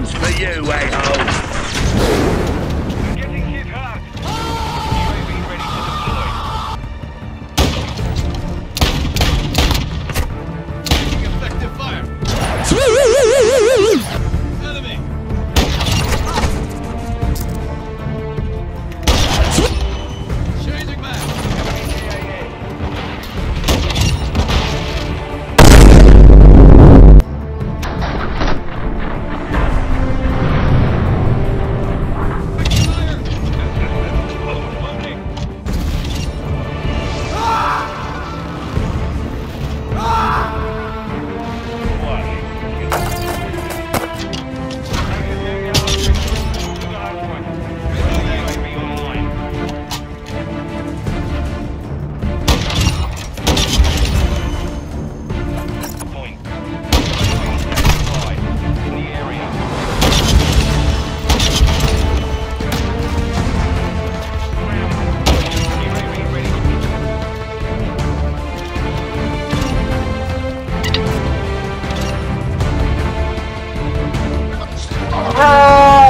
one's for you, a-hole.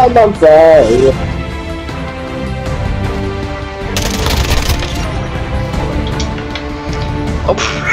Ah, não sei. Oh.